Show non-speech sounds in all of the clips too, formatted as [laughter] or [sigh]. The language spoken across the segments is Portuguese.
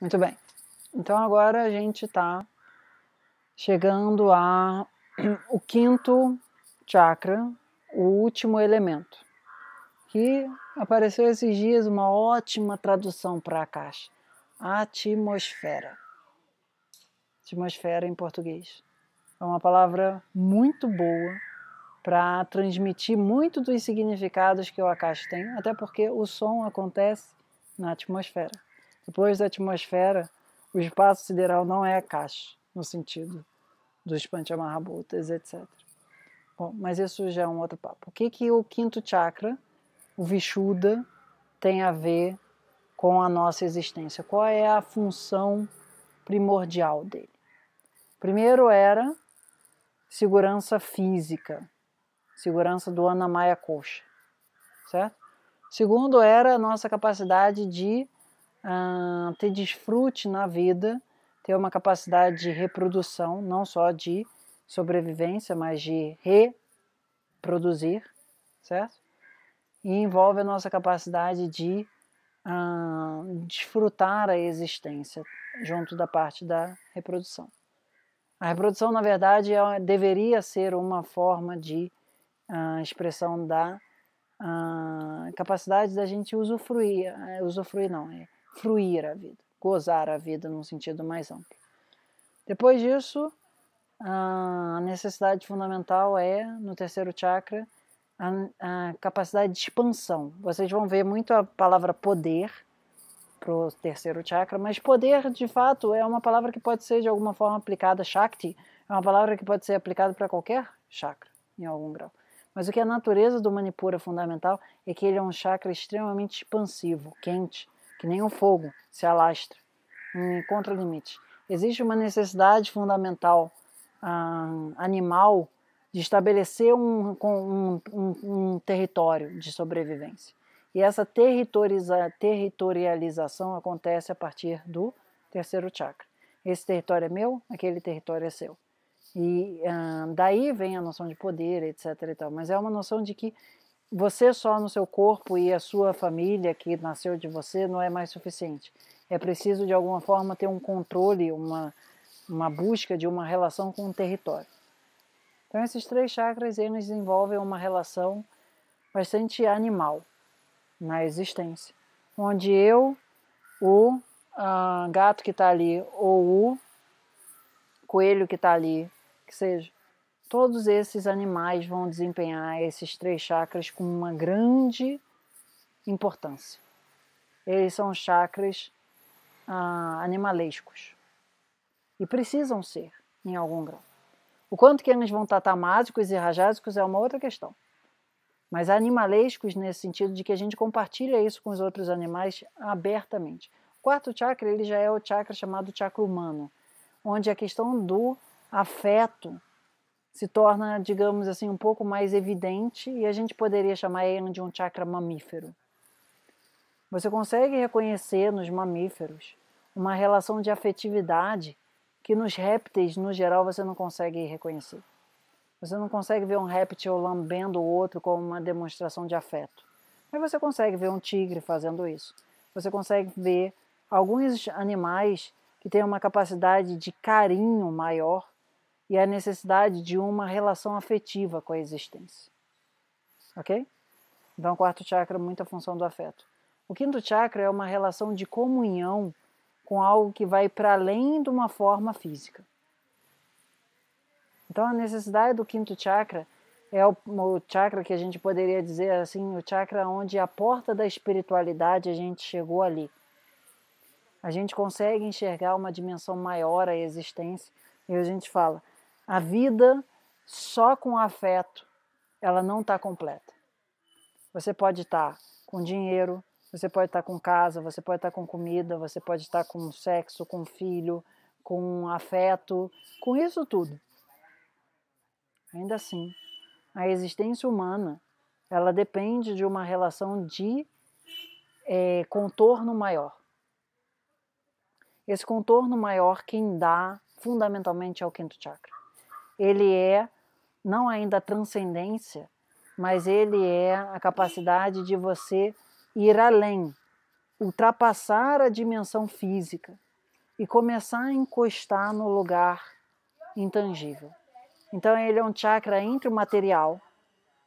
Muito bem. Então agora a gente está chegando a [clears throat] o quinto chakra, o último elemento, que apareceu esses dias uma ótima tradução para a caixa, atmosfera. Atmosfera em português. É uma palavra muito boa para transmitir muito dos significados que o Akash tem, até porque o som acontece na atmosfera. Depois da atmosfera, o espaço sideral não é Akash, no sentido dos Panchamahabhutas, etc. Bom, mas isso já é um outro papo. O que, que o quinto chakra, o Vishuddha, tem a ver com a nossa existência? Qual é a função primordial dele? Primeiro era segurança física, segurança do Anamaya Kosha, certo? Segundo era a nossa capacidade de uh, ter desfrute na vida, ter uma capacidade de reprodução, não só de sobrevivência, mas de reproduzir, certo? E envolve a nossa capacidade de uh, desfrutar a existência junto da parte da reprodução. A reprodução, na verdade, é, deveria ser uma forma de uh, expressão da capacidade da gente usufruir, uh, usufruir não, é fruir a vida, gozar a vida num sentido mais amplo. Depois disso, a necessidade fundamental é, no terceiro chakra, a, a capacidade de expansão. Vocês vão ver muito a palavra poder para o terceiro chakra, mas poder, de fato, é uma palavra que pode ser de alguma forma aplicada, Shakti, é uma palavra que pode ser aplicada para qualquer chakra, em algum grau. Mas o que é a natureza do Manipura fundamental é que ele é um chakra extremamente expansivo, quente, que nem o fogo, se alastra, não encontra limite. Existe uma necessidade fundamental ah, animal de estabelecer um, um, um, um, território de sobrevivência. E essa territorialização acontece a partir do terceiro chakra. Esse território é meu, aquele território é seu. E ah, daí vem a noção de poder, etc. E tal. Mas é uma noção de que você só no seu corpo e a sua família que nasceu de você não é mais suficiente. É preciso, de alguma forma, ter um controle, uma, uma busca de uma relação com o território. Então, esses três chakras eles desenvolvem uma relação bastante animal na existência, onde eu, o uh, gato que está ali, ou o coelho que está ali, que seja, todos esses animais vão desempenhar esses três chakras com uma grande importância. Eles são chakras ah, animalescos e precisam ser em algum grau. O quanto que eles vão estar tamásicos e rajásicos é uma outra questão. Mas animalescos nesse sentido de que a gente compartilha isso com os outros animais abertamente. O quarto chakra ele já é o chakra chamado chakra humano, onde a questão do afeto se torna, digamos assim, um pouco mais evidente e a gente poderia chamar ele de um chakra mamífero. Você consegue reconhecer nos mamíferos uma relação de afetividade que nos répteis, no geral, você não consegue reconhecer. Você não consegue ver um réptil lambendo o outro como uma demonstração de afeto. Mas você consegue ver um tigre fazendo isso. Você consegue ver alguns animais que têm uma capacidade de carinho maior e a necessidade de uma relação afetiva com a existência. Ok? Então, o quarto chakra, muita função do afeto. O quinto chakra é uma relação de comunhão com algo que vai para além de uma forma física. Então, a necessidade do quinto chakra é o, o chakra que a gente poderia dizer assim, o chakra onde a porta da espiritualidade a gente chegou ali. A gente consegue enxergar uma dimensão maior à existência e a gente fala, a vida só com afeto, ela não está completa. Você pode estar tá com dinheiro, você pode estar tá com casa, você pode estar tá com comida, você pode estar tá com sexo, com filho, com afeto, com isso tudo. Ainda assim, a existência humana ela depende de uma relação de é, contorno maior. Esse contorno maior quem dá fundamentalmente é o quinto chakra ele é não ainda a transcendência, mas ele é a capacidade de você ir além, ultrapassar a dimensão física, e começar a encostar no lugar intangível. Então ele é um chakra entre o material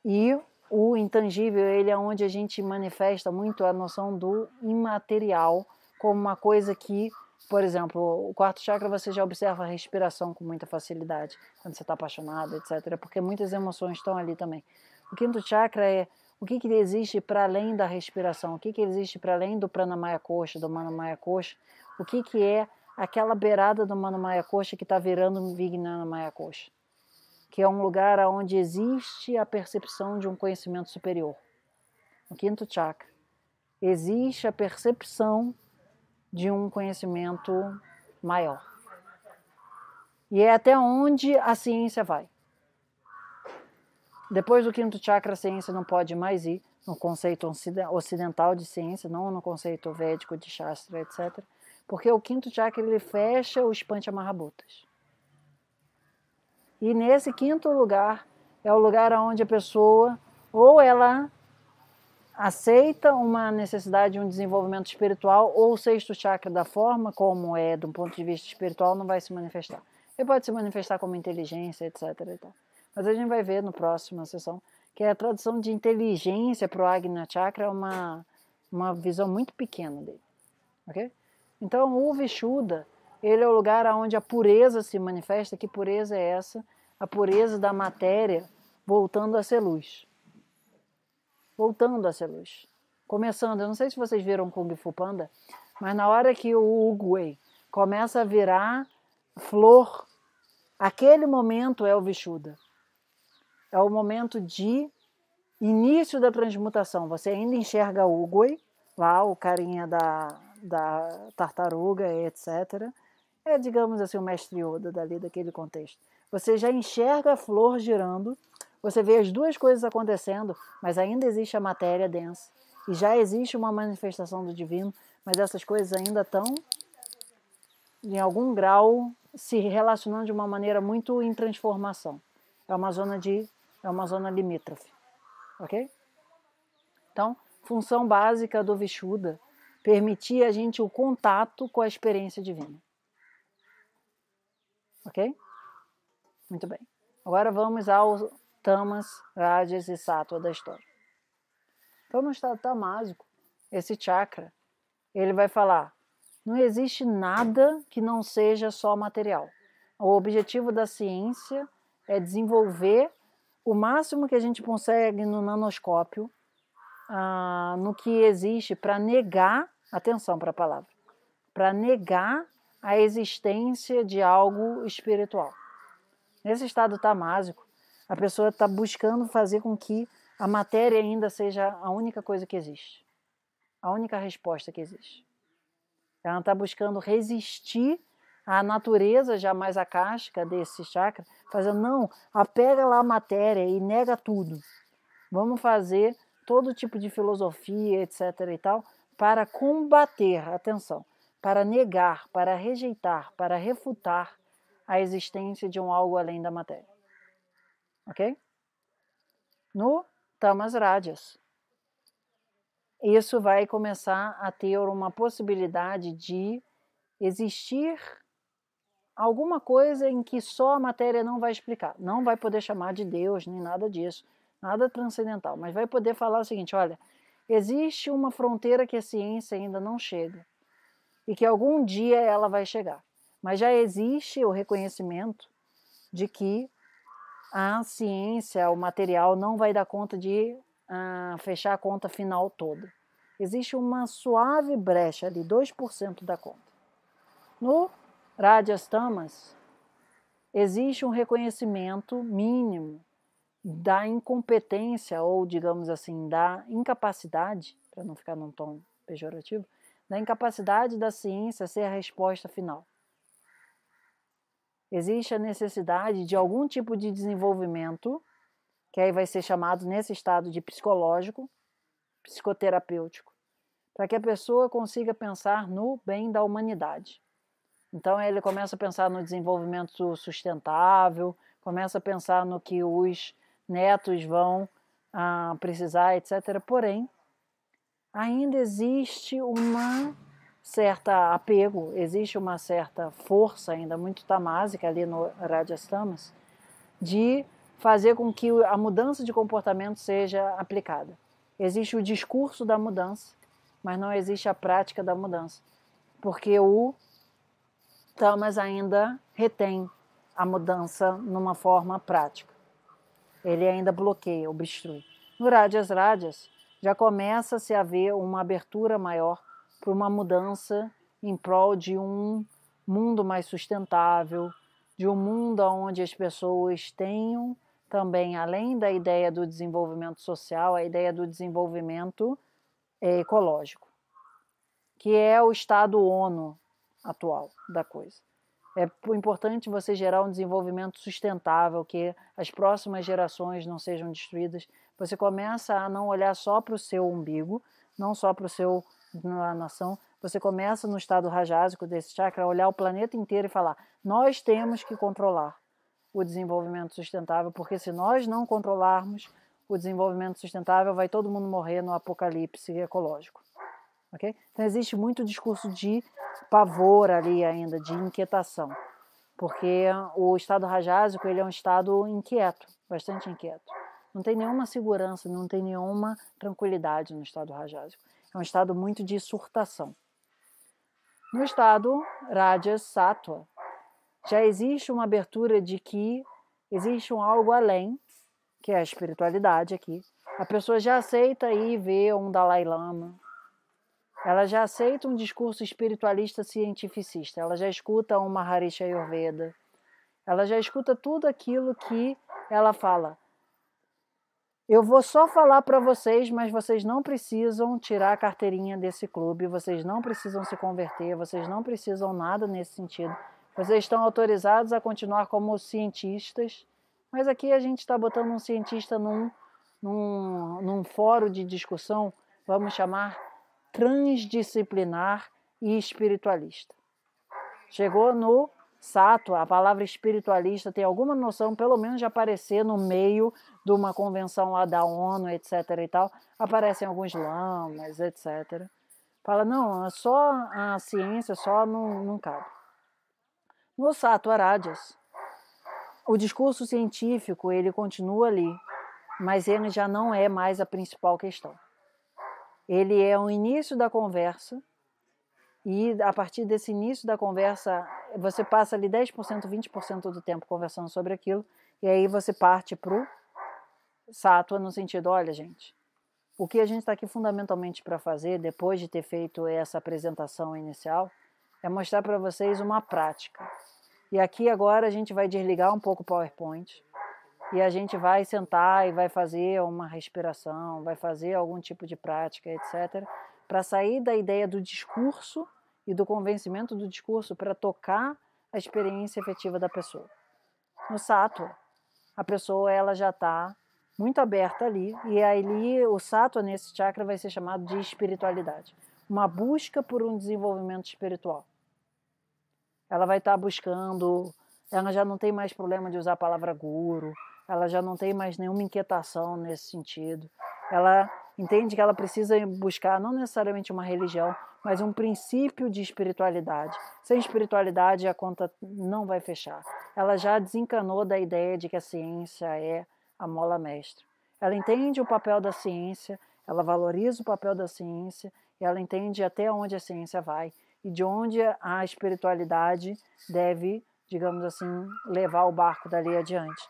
e o intangível, ele é onde a gente manifesta muito a noção do imaterial como uma coisa que, por exemplo, o quarto chakra você já observa a respiração com muita facilidade, quando você está apaixonado, etc. Porque muitas emoções estão ali também. O quinto chakra é o que, que existe para além da respiração, o que, que existe para além do pranamaya coxa, do manamaya coxa, o que, que é aquela beirada do manamaya coxa que está virando um vignanamaya coxa, que é um lugar onde existe a percepção de um conhecimento superior. O quinto chakra. Existe a percepção de um conhecimento maior. E é até onde a ciência vai. Depois do quinto chakra, a ciência não pode mais ir no conceito ocidental de ciência, não no conceito védico de Shastra, etc. Porque o quinto chakra ele fecha os Panchamahabhutas. E nesse quinto lugar é o lugar onde a pessoa ou ela aceita uma necessidade de um desenvolvimento espiritual ou o sexto chakra da forma como é do ponto de vista espiritual não vai se manifestar. Ele pode se manifestar como inteligência, etc. Mas a gente vai ver no próximo sessão que a tradução de inteligência para o Agna Chakra é uma, uma visão muito pequena dele. ok? Então o Vishuddha, ele é o lugar onde a pureza se manifesta. Que pureza é essa? A pureza da matéria voltando a ser luz voltando a ser luz. Começando, eu não sei se vocês viram Kung Fu Panda, mas na hora que o Uguay começa a virar flor, aquele momento é o Vishuddha. É o momento de início da transmutação. Você ainda enxerga o Uguay, lá o carinha da, da tartaruga, etc. É, digamos assim, o mestre Yoda dali daquele contexto. Você já enxerga a flor girando, você vê as duas coisas acontecendo, mas ainda existe a matéria densa. E já existe uma manifestação do divino, mas essas coisas ainda estão, em algum grau, se relacionando de uma maneira muito em transformação. É uma zona de é uma zona limítrofe. OK? Então, função básica do Vishuddha permitir a gente o contato com a experiência divina. OK? Muito bem. Agora vamos ao tamas, rajas e sattva da história. Então, no estado tamásico, esse chakra, ele vai falar: não existe nada que não seja só material. O objetivo da ciência é desenvolver o máximo que a gente consegue no nanoscópio, ah, no que existe para negar, atenção para a palavra, para negar a existência de algo espiritual. Nesse estado tamásico, a pessoa está buscando fazer com que a matéria ainda seja a única coisa que existe, a única resposta que existe. Ela está buscando resistir à natureza já mais acástica desse chakra, fazendo, não, apega lá a matéria e nega tudo. Vamos fazer todo tipo de filosofia, etc. e tal, para combater, atenção, para negar, para rejeitar, para refutar a existência de um algo além da matéria ok? No Tamas Rajas. Isso vai começar a ter uma possibilidade de existir alguma coisa em que só a matéria não vai explicar. Não vai poder chamar de Deus, nem nada disso, nada transcendental, mas vai poder falar o seguinte: olha, existe uma fronteira que a ciência ainda não chega e que algum dia ela vai chegar. Mas já existe o reconhecimento de que a ciência, o material, não vai dar conta de uh, fechar a conta final toda. Existe uma suave brecha ali, 2% da conta. No Rajas Tamas, existe um reconhecimento mínimo da incompetência, ou digamos assim, da incapacidade, para não ficar num tom pejorativo, da incapacidade da ciência ser a resposta final existe a necessidade de algum tipo de desenvolvimento, que aí vai ser chamado nesse estado de psicológico, psicoterapêutico, para que a pessoa consiga pensar no bem da humanidade. Então ele começa a pensar no desenvolvimento sustentável, começa a pensar no que os netos vão ah, precisar, etc. Porém, ainda existe uma certa apego, existe uma certa força ainda muito tamásica ali no Rajas Tamas de fazer com que a mudança de comportamento seja aplicada. Existe o discurso da mudança, mas não existe a prática da mudança, porque o Tamas ainda retém a mudança numa forma prática. Ele ainda bloqueia, obstrui. No Rajas Rajas, já começa-se a ver uma abertura maior para uma mudança em prol de um mundo mais sustentável, de um mundo onde as pessoas tenham também, além da ideia do desenvolvimento social, a ideia do desenvolvimento é, ecológico, que é o estado ONU atual da coisa. É importante você gerar um desenvolvimento sustentável, que as próximas gerações não sejam destruídas. Você começa a não olhar só para o seu umbigo, não só para o seu na nação. Você começa no estado rajásico desse chakra a olhar o planeta inteiro e falar: nós temos que controlar o desenvolvimento sustentável, porque se nós não controlarmos o desenvolvimento sustentável, vai todo mundo morrer no apocalipse ecológico. Okay? Então existe muito discurso de pavor ali ainda, de inquietação, porque o estado rajásico ele é um estado inquieto, bastante inquieto. Não tem nenhuma segurança, não tem nenhuma tranquilidade no estado rajásico. É um estado muito de surtação. No estado Rajas Sattva, já existe uma abertura de que existe um algo além, que é a espiritualidade aqui. A pessoa já aceita ir ver um Dalai Lama, ela já aceita um discurso espiritualista cientificista, ela já escuta uma Maharishi Ayurveda, ela já escuta tudo aquilo que ela fala. Eu vou só falar para vocês, mas vocês não precisam tirar a carteirinha desse clube, vocês não precisam se converter, vocês não precisam nada nesse sentido. Vocês estão autorizados a continuar como cientistas, mas aqui a gente está botando um cientista num, num, num fórum de discussão, vamos chamar transdisciplinar e espiritualista. Chegou no Sato, a palavra espiritualista tem alguma noção, pelo menos, de aparecer no meio de uma convenção lá da ONU, etc. e tal. Aparecem alguns lamas, etc. Fala, não, só a ciência só não, não cabe. No Sato Arajas, o discurso científico ele continua ali, mas ele já não é mais a principal questão. Ele é o início da conversa e a partir desse início da conversa, você passa ali 10%, 20% do tempo conversando sobre aquilo e aí você parte para o sátua no sentido, olha gente, o que a gente está aqui fundamentalmente para fazer, depois de ter feito essa apresentação inicial, é mostrar para vocês uma prática. E aqui agora a gente vai desligar um pouco o PowerPoint, e a gente vai sentar e vai fazer uma respiração, vai fazer algum tipo de prática, etc., para sair da ideia do discurso e do convencimento do discurso para tocar a experiência efetiva da pessoa. No sattva, a pessoa ela já está muito aberta ali e ali o sattva nesse chakra vai ser chamado de espiritualidade, uma busca por um desenvolvimento espiritual. Ela vai estar tá buscando, ela já não tem mais problema de usar a palavra guru, ela já não tem mais nenhuma inquietação nesse sentido. Ela entende que ela precisa buscar não necessariamente uma religião, mas um princípio de espiritualidade. Sem espiritualidade, a conta não vai fechar. Ela já desencanou da ideia de que a ciência é a mola mestra. Ela entende o papel da ciência, ela valoriza o papel da ciência, e ela entende até onde a ciência vai e de onde a espiritualidade deve, digamos assim, levar o barco dali adiante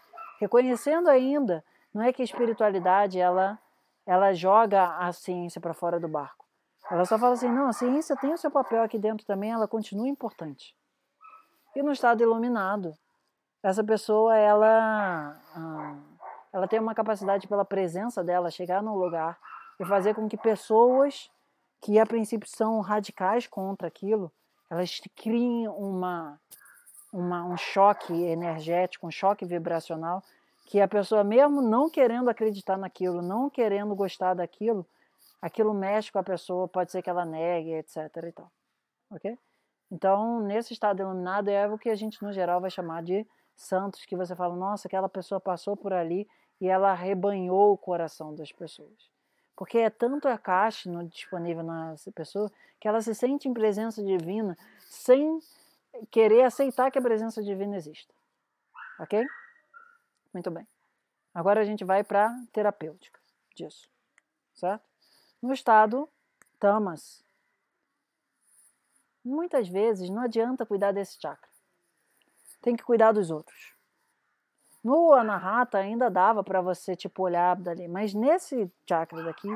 reconhecendo ainda, não é que a espiritualidade ela ela joga a ciência para fora do barco. Ela só fala assim, não, a ciência tem o seu papel aqui dentro também, ela continua importante. E no estado iluminado, essa pessoa ela ah, ela tem uma capacidade pela presença dela chegar no lugar e fazer com que pessoas que a princípio são radicais contra aquilo, elas criem uma uma, um choque energético, um choque vibracional, que a pessoa, mesmo não querendo acreditar naquilo, não querendo gostar daquilo, aquilo mexe com a pessoa, pode ser que ela negue, etc. E tal. Ok? Então, nesse estado iluminado é o que a gente, no geral, vai chamar de santos, que você fala, nossa, aquela pessoa passou por ali e ela arrebanhou o coração das pessoas. Porque é tanto a caixa disponível na pessoa que ela se sente em presença divina sem querer aceitar que a presença divina exista. Ok? Muito bem. Agora a gente vai para terapêutica disso. Certo? No estado tamas, muitas vezes não adianta cuidar desse chakra. Tem que cuidar dos outros. No anahata ainda dava para você tipo olhar dali, mas nesse chakra daqui,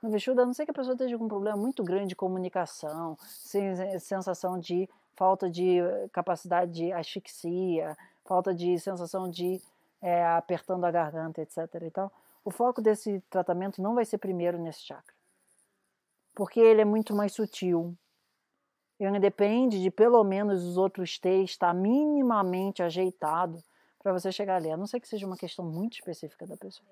no Vishuddha, a não sei que a pessoa esteja com um problema muito grande de comunicação, sensação de falta de capacidade de asfixia, falta de sensação de é, apertando a garganta, etc. E tal. O foco desse tratamento não vai ser primeiro nesse chakra, porque ele é muito mais sutil. Ele depende de pelo menos os outros três estar minimamente ajeitado para você chegar ali. A não ser que seja uma questão muito específica da pessoa.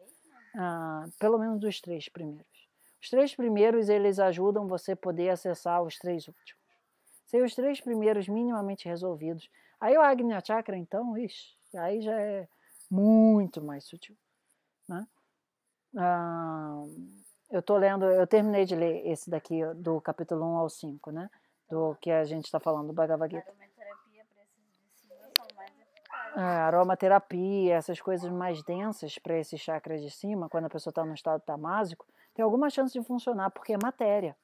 Ah, pelo menos dos três primeiros. Os três primeiros eles ajudam você a poder acessar os três últimos. Se os três primeiros minimamente resolvidos, aí o Agnya Chakra então, ixi, aí já é muito mais sutil. Né? Ah, eu tô lendo, eu terminei de ler esse daqui do capítulo 1 ao 5, né? Do que a gente está falando, do Bhagavad Gita. É, aromaterapia, essas coisas mais densas para esses chakras de cima, quando a pessoa está no estado tamásico, tem alguma chance de funcionar, porque é matéria.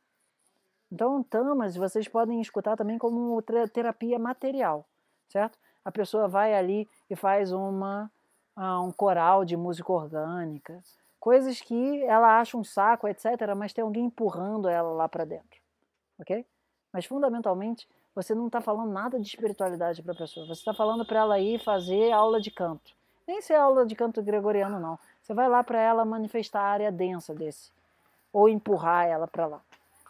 Então, tamas vocês podem escutar também como terapia material, certo? A pessoa vai ali e faz uma ah, um coral de música orgânica, coisas que ela acha um saco, etc., mas tem alguém empurrando ela lá para dentro, ok? Mas fundamentalmente você não está falando nada de espiritualidade para a pessoa. Você está falando para ela ir fazer aula de canto. Nem ser aula de canto gregoriano, não. Você vai lá para ela manifestar a área densa desse. Ou empurrar ela para lá.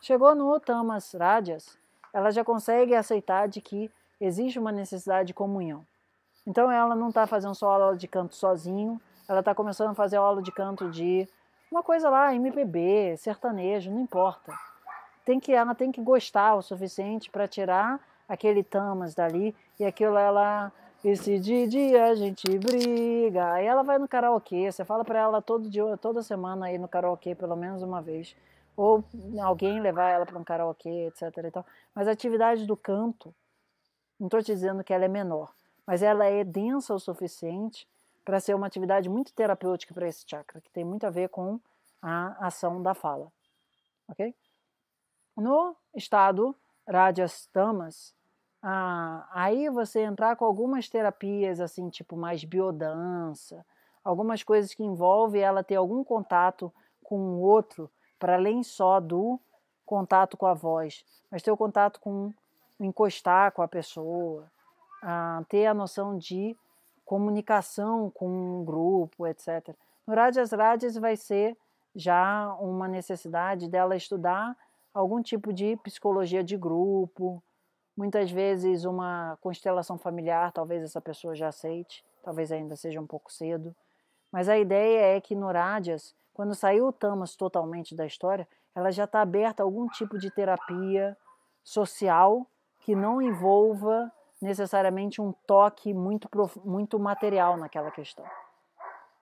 Chegou no Tamas Rajas, ela já consegue aceitar de que existe uma necessidade de comunhão. Então ela não está fazendo só aula de canto sozinho, ela está começando a fazer aula de canto de uma coisa lá, MPB, sertanejo, não importa tem que ela tem que gostar o suficiente para tirar aquele tamas dali e aquilo ela esse de dia a gente briga. Aí ela vai no karaokê, você fala para ela todo dia, toda semana ir no karaokê pelo menos uma vez, ou alguém levar ela para um karaokê, etc e tal. Mas a atividade do canto, não estou te dizendo que ela é menor, mas ela é densa o suficiente para ser uma atividade muito terapêutica para esse chakra, que tem muito a ver com a ação da fala. OK? No estado Rajas Tamas, ah, aí você entrar com algumas terapias assim, tipo mais biodança, algumas coisas que envolvem ela ter algum contato com o outro, para além só do contato com a voz, mas ter o contato com encostar com a pessoa, ah, ter a noção de comunicação com um grupo, etc. No Rajas Rajas vai ser já uma necessidade dela estudar algum tipo de psicologia de grupo, muitas vezes uma constelação familiar, talvez essa pessoa já aceite, talvez ainda seja um pouco cedo. Mas a ideia é que no Rádias, quando saiu o Tamas totalmente da história, ela já está aberta a algum tipo de terapia social que não envolva necessariamente um toque muito, muito material naquela questão.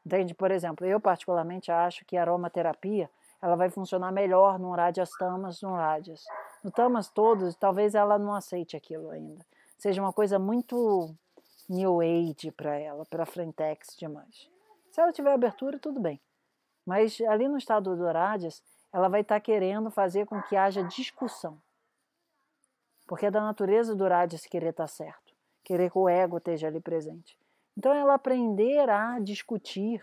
Entende? Por exemplo, eu particularmente acho que a aromaterapia ela vai funcionar melhor no Rajas Tamas, no Rajas. No Tamas todos, talvez ela não aceite aquilo ainda. Seja uma coisa muito New Age para ela, para Frentex demais. Se ela tiver abertura, tudo bem. Mas ali no estado do Rajas, ela vai estar tá querendo fazer com que haja discussão. Porque é da natureza do Rajas querer estar tá certo, querer que o ego esteja ali presente. Então ela aprender a discutir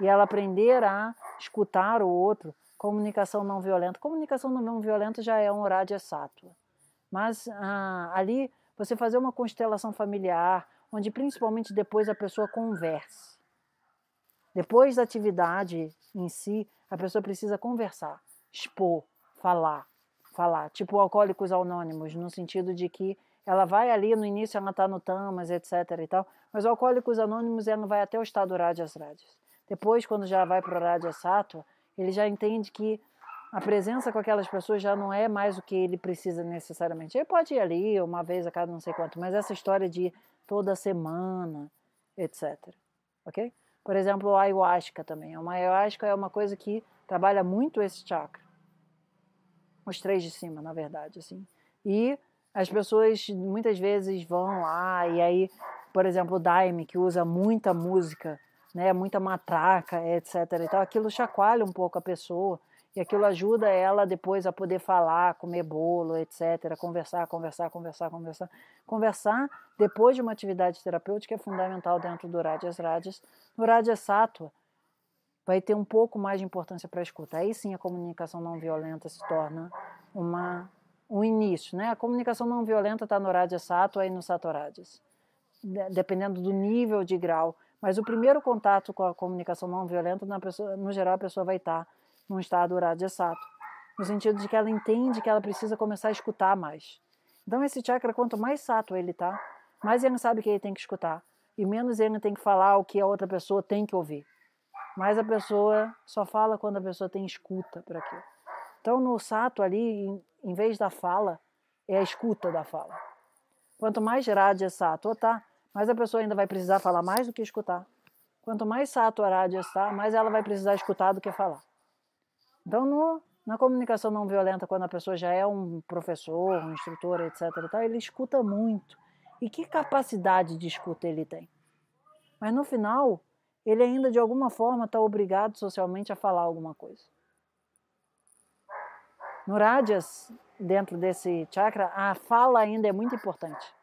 e ela aprender a escutar o outro, comunicação não violenta. Comunicação não violenta já é um horário sátua. Mas ah, ali você fazer uma constelação familiar, onde principalmente depois a pessoa converse. Depois da atividade em si, a pessoa precisa conversar, expor, falar, falar. Tipo alcoólicos anônimos, no sentido de que ela vai ali, no início ela está no tamas, etc e tal, mas alcoólicos anônimos ela vai até o estado Rajas Rajas. Depois, quando já vai para o Radha Sattva, ele já entende que a presença com aquelas pessoas já não é mais o que ele precisa necessariamente. Ele pode ir ali uma vez a cada não sei quanto, mas essa história de toda semana, etc. Ok? Por exemplo, o ayahuasca também. O ayahuasca é uma coisa que trabalha muito esse chakra. Os três de cima, na verdade, assim. E as pessoas muitas vezes vão lá e aí, por exemplo, o Daime, que usa muita música, né, muita matraca, etc. E tal, aquilo chacoalha um pouco a pessoa e aquilo ajuda ela depois a poder falar, comer bolo, etc. Conversar, conversar, conversar, conversar. Conversar depois de uma atividade terapêutica é fundamental dentro do Rajas Rajas. No Rajas Sattva, vai ter um pouco mais de importância para a escuta. Aí sim a comunicação não violenta se torna uma, um início. Né? A comunicação não violenta está no Rajas Sattva e no Sattva-Rajas, dependendo do nível de grau. Mas o primeiro contato com a comunicação não violenta, na pessoa, no geral, a pessoa vai estar tá num estado Rajyasattva, no sentido de que ela entende que ela precisa começar a escutar mais. Então esse chakra, quanto mais sato ele tá, mais ele sabe que ele tem que escutar e menos ele tem que falar o que a outra pessoa tem que ouvir. Mais a pessoa só fala quando a pessoa tem escuta para aquilo. Então no sato ali, em vez da fala, é a escuta da fala. Quanto mais Radha Sattva tá, mais a pessoa ainda vai precisar falar mais do que escutar. Quanto mais sato Radha está, mais ela vai precisar escutar do que falar. Então, no, na comunicação não violenta, quando a pessoa já é um professor, um instrutor, etc., ele escuta muito. E que capacidade de escuta ele tem? Mas no final, ele ainda de alguma forma está obrigado socialmente a falar alguma coisa. No Rajas, dentro desse chakra, a fala ainda é muito importante.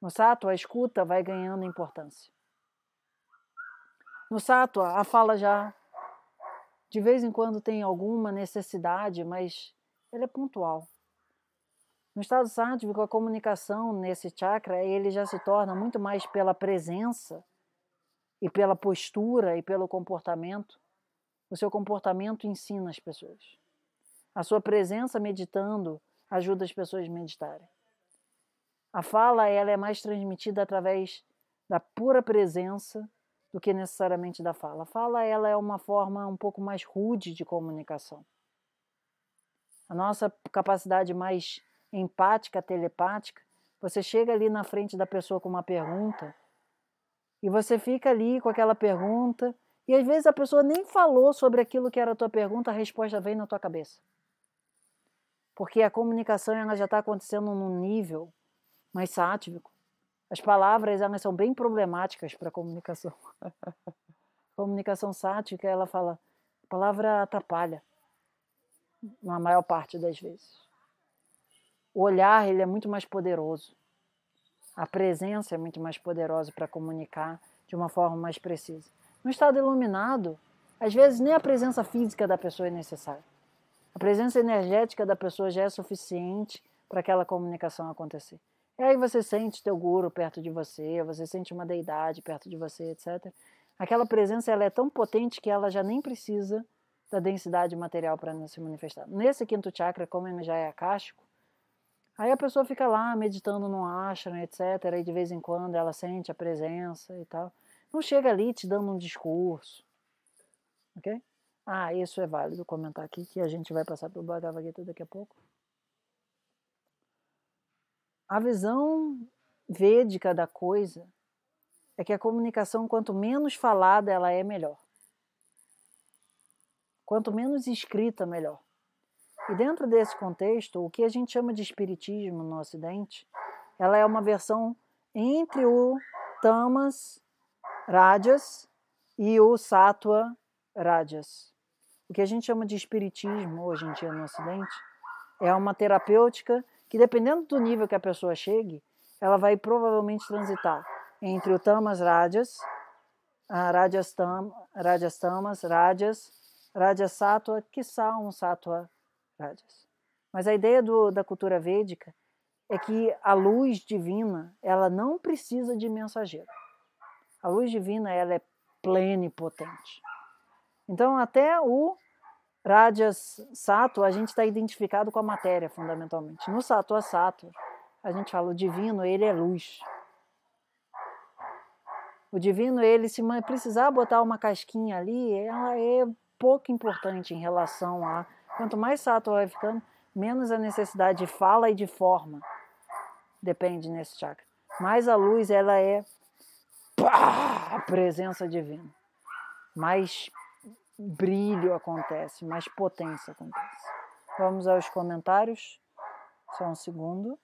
No Sattva, a escuta vai ganhando importância. No Sattva, a fala já de vez em quando tem alguma necessidade, mas ela é pontual. No estado sático, a comunicação nesse chakra, ele já se torna muito mais pela presença e pela postura e pelo comportamento. O seu comportamento ensina as pessoas. A sua presença meditando ajuda as pessoas a meditarem. A fala ela é mais transmitida através da pura presença do que necessariamente da fala. A fala ela é uma forma um pouco mais rude de comunicação. A nossa capacidade mais empática, telepática, você chega ali na frente da pessoa com uma pergunta e você fica ali com aquela pergunta e às vezes a pessoa nem falou sobre aquilo que era a tua pergunta, a resposta vem na tua cabeça. Porque a comunicação ela já está acontecendo num nível mais sático, as palavras elas são bem problemáticas para a comunicação. a [laughs] comunicação sática, ela fala, a palavra atrapalha, na maior parte das vezes. O olhar ele é muito mais poderoso. A presença é muito mais poderosa para comunicar de uma forma mais precisa. No estado iluminado, às vezes nem a presença física da pessoa é necessária. A presença energética da pessoa já é suficiente para aquela comunicação acontecer. E aí você sente teu guru perto de você, você sente uma deidade perto de você, etc. Aquela presença ela é tão potente que ela já nem precisa da densidade material para se manifestar. Nesse quinto chakra, como ele já é akáshico, aí a pessoa fica lá meditando no ashram, etc. E de vez em quando ela sente a presença e tal. Não chega ali te dando um discurso. Ok? Ah, isso é válido comentar aqui, que a gente vai passar pelo Bhagavad Gita daqui a pouco. A visão védica da coisa é que a comunicação, quanto menos falada ela é, melhor. Quanto menos escrita, melhor. E dentro desse contexto, o que a gente chama de espiritismo no Ocidente, ela é uma versão entre o Tamas Rajas e o Sattva Rajas. O que a gente chama de espiritismo hoje em dia no Ocidente é uma terapêutica que dependendo do nível que a pessoa chegue, ela vai provavelmente transitar entre o Tamas Rajas, Rajas, tam, Rajas Tamas, Rajas, Rajas Sattva, que um Sattva Rajas. Mas a ideia do, da cultura védica é que a luz divina, ela não precisa de mensageiro. A luz divina, ela é plenipotente. Então, até o Rajas Sato, a gente está identificado com a matéria, fundamentalmente. No Sattva Sato, a gente fala o divino, ele é luz. O divino, ele, se precisar botar uma casquinha ali, ela é pouco importante em relação a. Quanto mais Sato vai ficando, menos a necessidade de fala e de forma. Depende nesse chakra. Mais a luz, ela é pá, a presença divina. Mais brilho acontece, mais potência acontece. Vamos aos comentários. Só um segundo.